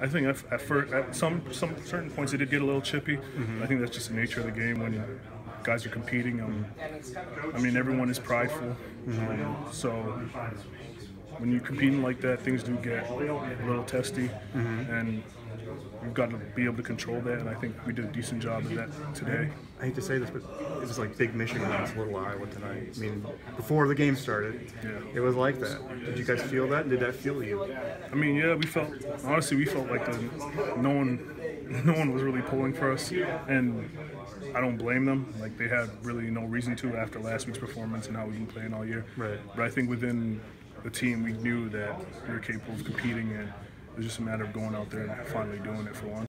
I think at, at, first, at some some certain points it did get a little chippy. Mm-hmm. I think that's just the nature of the game when guys are competing. Um, I mean, everyone is prideful, Mm-hmm. um, so when you're competing like that, things do get a little testy, Mm-hmm. and got to be able to control that. And I think we did a decent job of that today. I hate to say this, but it was like big Michigan against little Iowa tonight. I mean, before the game started, Yeah. it was like that. Did you guys feel that? Did that feel you? I mean, yeah, we felt honestly we felt like the, no one, no one was really pulling for us, and I don't blame them. Like they had really no reason to after last week's performance and how we've been playing all year. Right. But I think within the team, we knew that we were capable of competing, and it was just a matter of going out there and finally doing it for once.